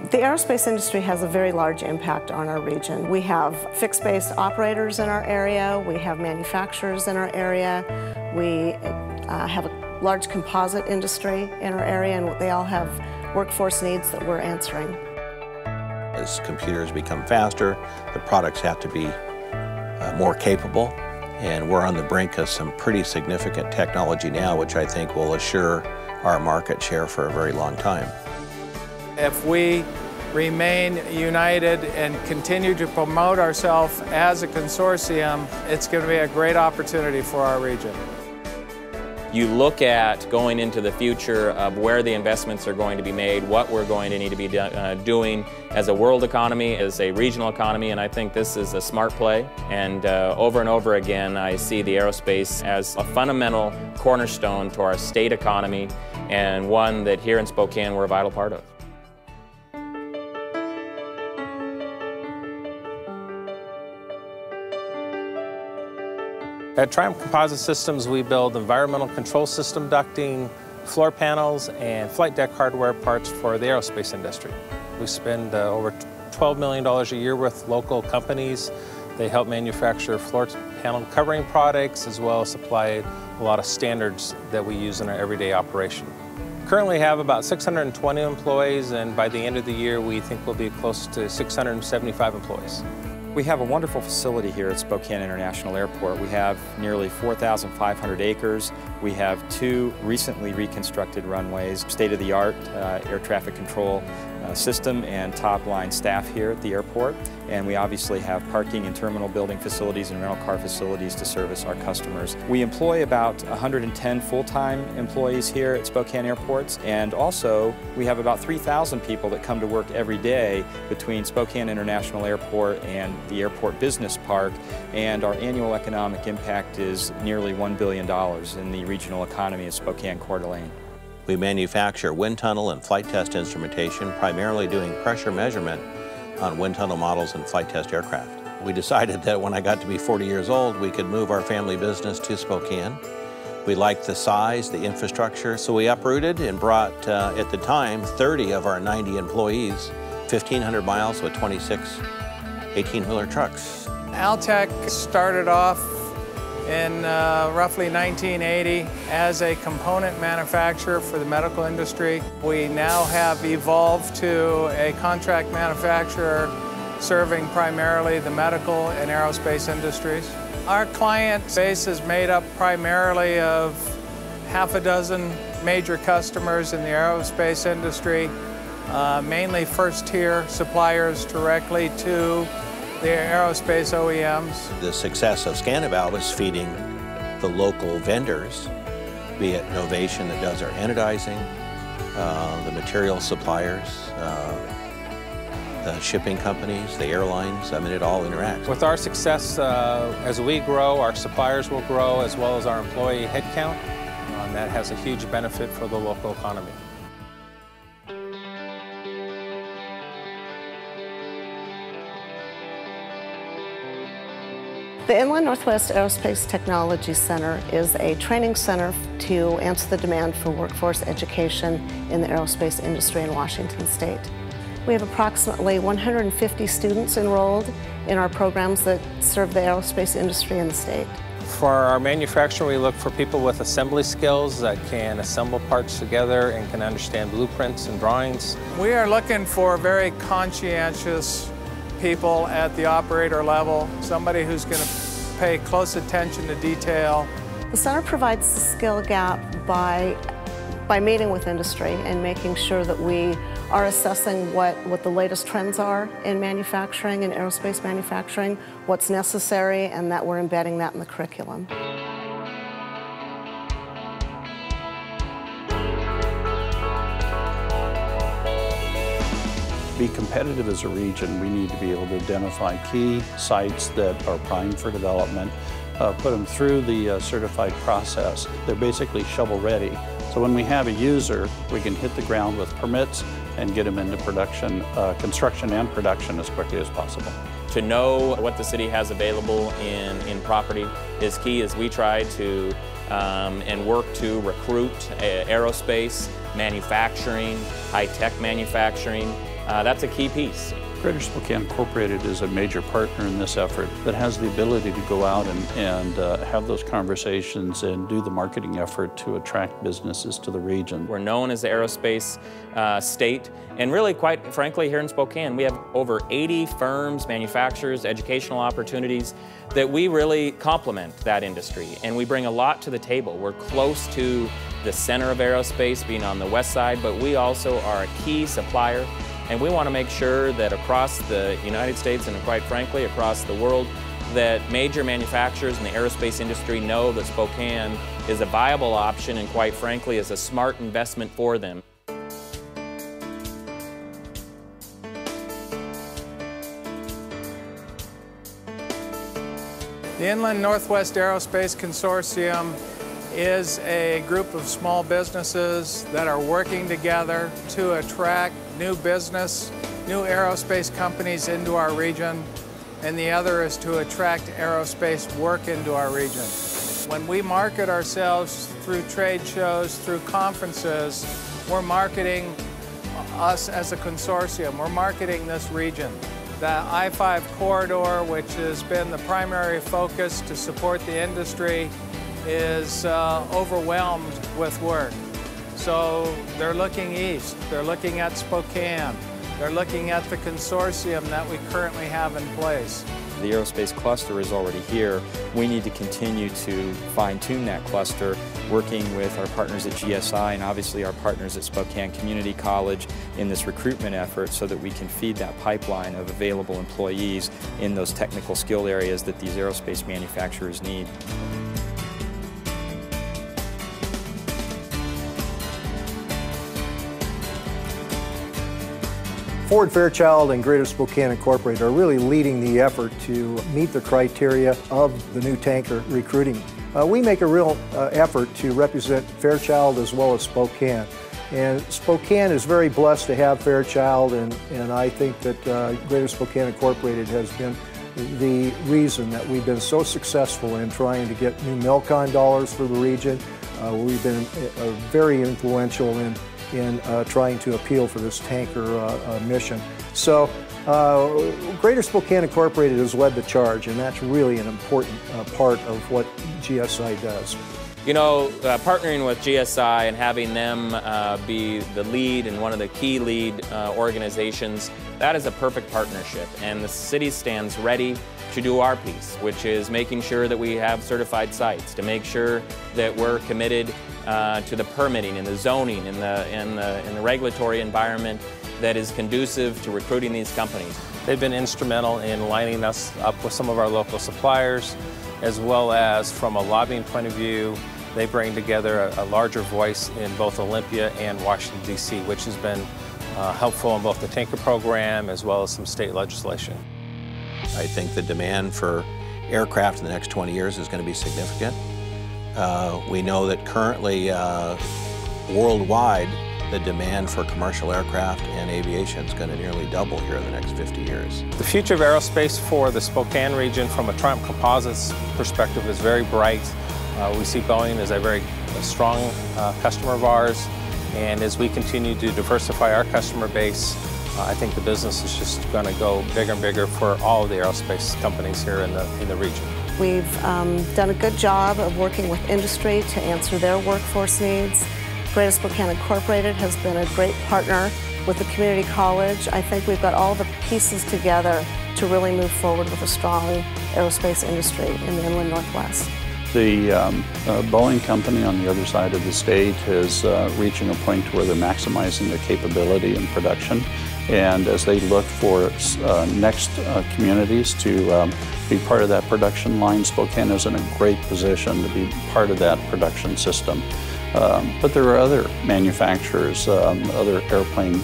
The aerospace industry has a very large impact on our region. We have fixed-base operators in our area, we have manufacturers in our area, we uh, have a large composite industry in our area, and they all have workforce needs that we're answering. As computers become faster, the products have to be uh, more capable, and we're on the brink of some pretty significant technology now, which I think will assure our market share for a very long time. If we remain united and continue to promote ourselves as a consortium, it's going to be a great opportunity for our region. You look at going into the future of where the investments are going to be made, what we're going to need to be do, uh, doing as a world economy, as a regional economy, and I think this is a smart play. And uh, over and over again, I see the aerospace as a fundamental cornerstone to our state economy and one that here in Spokane we're a vital part of. At Triumph Composite Systems, we build environmental control system ducting, floor panels, and flight deck hardware parts for the aerospace industry. We spend uh, over $12 million a year with local companies. They help manufacture floor panel covering products as well as supply a lot of standards that we use in our everyday operation. Currently have about 620 employees and by the end of the year we think we'll be close to 675 employees. We have a wonderful facility here at Spokane International Airport. We have nearly 4,500 acres. We have two recently reconstructed runways, state-of-the-art uh, air traffic control Uh, system and top-line staff here at the airport. And we obviously have parking and terminal building facilities and rental car facilities to service our customers. We employ about 110 full-time employees here at Spokane Airports, and also we have about 3,000 people that come to work every day between Spokane International Airport and the Airport Business Park, and our annual economic impact is nearly $1 billion in the regional economy of Spokane Coeur d'Alene. We manufacture wind tunnel and flight test instrumentation, primarily doing pressure measurement on wind tunnel models and flight test aircraft. We decided that when I got to be 40 years old, we could move our family business to Spokane. We liked the size, the infrastructure, so we uprooted and brought, uh, at the time, 30 of our 90 employees, 1,500 miles with 26 18-wheeler trucks. Altek started off in uh, roughly 1980 as a component manufacturer for the medical industry. We now have evolved to a contract manufacturer serving primarily the medical and aerospace industries. Our client base is made up primarily of half a dozen major customers in the aerospace industry, uh, mainly first-tier suppliers directly to the aerospace OEMs. The success of Scanivalve is feeding the local vendors, be it Novation that does our anodizing, uh, the material suppliers, uh, the shipping companies, the airlines, I mean, it all interacts. With our success, uh, as we grow, our suppliers will grow as well as our employee headcount. Um, that has a huge benefit for the local economy. The Inland Northwest Aerospace Technology Center is a training center to answer the demand for workforce education in the aerospace industry in Washington State. We have approximately 150 students enrolled in our programs that serve the aerospace industry in the state. For our manufacturing, we look for people with assembly skills that can assemble parts together and can understand blueprints and drawings. We are looking for very conscientious people at the operator level, somebody who's going to pay close attention to detail. The center provides the skill gap by, by meeting with industry and making sure that we are assessing what, what the latest trends are in manufacturing and aerospace manufacturing, what's necessary, and that we're embedding that in the curriculum. Be competitive as a region, we need to be able to identify key sites that are primed for development, uh, put them through the uh, certified process. They're basically shovel ready. So when we have a user, we can hit the ground with permits and get them into production, uh, construction and production as quickly as possible. To know what the city has available in, in property is key as we try to um, and work to recruit uh, aerospace, manufacturing, high-tech manufacturing, uh, that's a key piece. Greater Spokane Incorporated is a major partner in this effort that has the ability to go out and, and uh, have those conversations and do the marketing effort to attract businesses to the region. We're known as the aerospace uh, state, and really, quite frankly, here in Spokane, we have over 80 firms, manufacturers, educational opportunities that we really complement that industry, and we bring a lot to the table. We're close to the center of aerospace, being on the west side, but we also are a key supplier and we want to make sure that across the United States and quite frankly across the world, that major manufacturers in the aerospace industry know that Spokane is a viable option and quite frankly is a smart investment for them. The Inland Northwest Aerospace Consortium is a group of small businesses that are working together to attract new business, new aerospace companies into our region, and the other is to attract aerospace work into our region. When we market ourselves through trade shows, through conferences, we're marketing us as a consortium. We're marketing this region. The I-5 corridor, which has been the primary focus to support the industry, is uh, overwhelmed with work. So they're looking east, they're looking at Spokane, they're looking at the consortium that we currently have in place. The aerospace cluster is already here. We need to continue to fine-tune that cluster, working with our partners at GSI and obviously our partners at Spokane Community College in this recruitment effort so that we can feed that pipeline of available employees in those technical skill areas that these aerospace manufacturers need. Forward Fairchild and Greater Spokane Incorporated are really leading the effort to meet the criteria of the new tanker recruiting. Uh, we make a real uh, effort to represent Fairchild as well as Spokane. And Spokane is very blessed to have Fairchild, and, and I think that uh, Greater Spokane Incorporated has been the reason that we've been so successful in trying to get new Milcon dollars for the region. Uh, we've been uh, very influential in in uh, trying to appeal for this tanker uh, uh, mission. So Greater Spokane Incorporated has led the charge, and that's really an important part of what GSI does. You know, uh, partnering with GSI and having them uh, be the lead and one of the key lead uh, organizations, that is a perfect partnership. And the city stands ready to do our piece, which is making sure that we have certified sites, to make sure that we're committed uh, to the permitting and the zoning and the, and, the, and the regulatory environment that is conducive to recruiting these companies. They've been instrumental in lining us up with some of our local suppliers, as well as from a lobbying point of view, they bring together a, a larger voice in both Olympia and Washington, D.C., which has been uh, helpful in both the tanker program as well as some state legislation. I think the demand for aircraft in the next 20 years is going to be significant. Uh, we know that currently, uh, worldwide, the demand for commercial aircraft and aviation is going to nearly double here in the next 50 years. The future of aerospace for the Spokane region from a Triumph Composites perspective is very bright. Uh, we see Boeing as a very strong uh, customer of ours, and as we continue to diversify our customer base, I think the business is just going to go bigger and bigger for all of the aerospace companies here in the, in the region. We've um, done a good job of working with industry to answer their workforce needs. Greater Spokane Incorporated has been a great partner with the community college. I think we've got all the pieces together to really move forward with a strong aerospace industry in the Inland Northwest. The um, uh, Boeing company on the other side of the state is uh, reaching a point where they're maximizing their capability in production. And as they look for uh, next uh, communities to um, be part of that production line, Spokane is in a great position to be part of that production system. Um, but there are other manufacturers, um, other airplane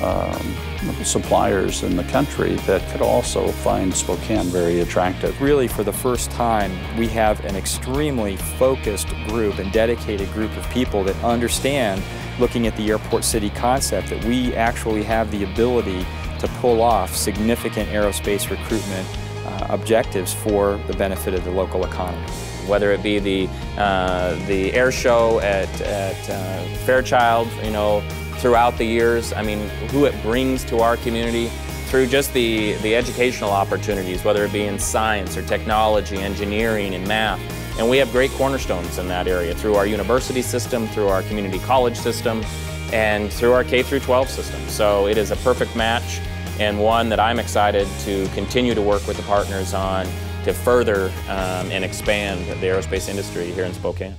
um, suppliers in the country that could also find Spokane very attractive. Really, for the first time, we have an extremely focused group and dedicated group of people that understand looking at the airport city concept that we actually have the ability to pull off significant aerospace recruitment uh, objectives for the benefit of the local economy. whether it be the, uh, the air show at, at uh, Fairchild, you know, throughout the years. I mean, who it brings to our community through just the, the educational opportunities, whether it be in science or technology, engineering, and math. And we have great cornerstones in that area through our university system, through our community college system, and through our K through 12 system. So it is a perfect match and one that I'm excited to continue to work with the partners on to further um, and expand the aerospace industry here in Spokane.